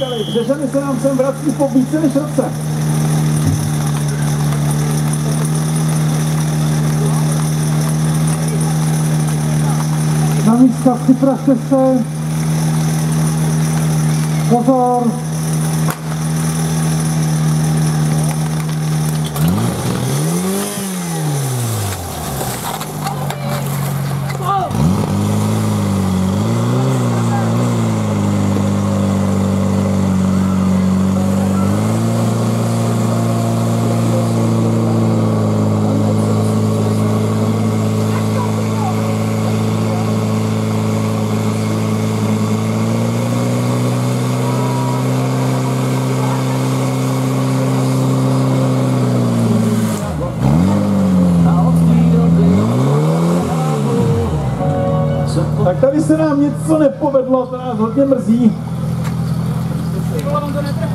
čekali. Břežany se nám sem vrací po více než roce. Na místa připrašte se. Pozor. Tak tady se nám něco nepovedlo, to nás hodně mrzí.